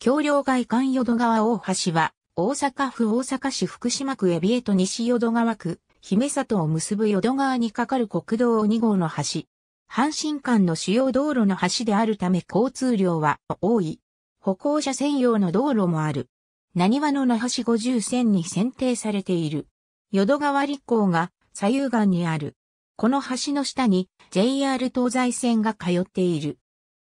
橋梁外環淀川大橋は、大阪府大阪市福島区エビエと西淀川区、姫里を結ぶ淀川に架かる国道2号の橋。阪神間の主要道路の橋であるため交通量は多い。歩行者専用の道路もある。何話の那覇市50線に選定されている。淀川立港が左右岸にある。この橋の下に JR 東西線が通っている。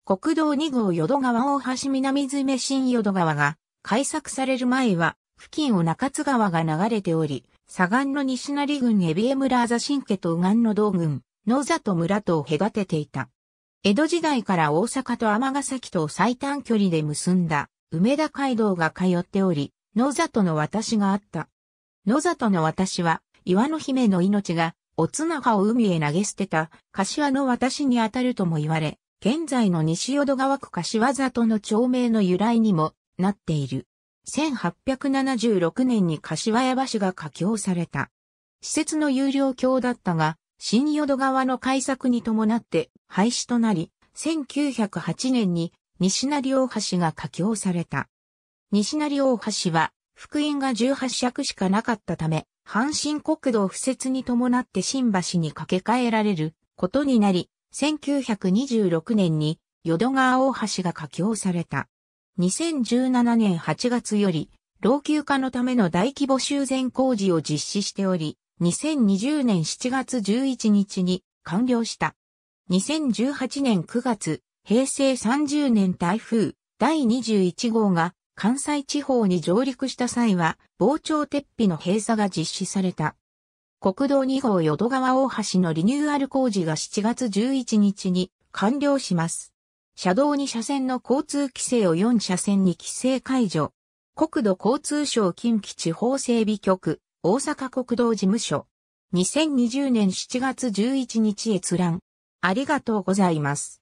国道2号淀川大橋南詰新淀川が開削される前は付近を中津川が流れており、左岸の西成郡エビエ村あざ新家と右岸の道郡、野里村とを隔てていた。江戸時代から大阪と尼崎と最短距離で結んだ梅田街道が通っており、野里の私があった。野里の私は岩の姫の命がおつながを海へ投げ捨てた柏の私にあたるとも言われ、現在の西淀川区柏里の町名の由来にもなっている。1876年に柏屋橋が架橋された。施設の有料橋だったが、新淀川の開削に伴って廃止となり、1908年に西成大橋が架橋された。西成大橋は、福音が18尺しかなかったため、阪神国道敷設に伴って新橋に架け替えられることになり、1926年に淀川大橋が架橋された。2017年8月より、老朽化のための大規模修繕工事を実施しており、2020年7月11日に完了した。2018年9月、平成30年台風第21号が関西地方に上陸した際は、防潮鉄皮の閉鎖が実施された。国道2号淀川大橋のリニューアル工事が7月11日に完了します。車道2車線の交通規制を4車線に規制解除。国土交通省近畿地方整備局、大阪国道事務所。2020年7月11日閲覧。ありがとうございます。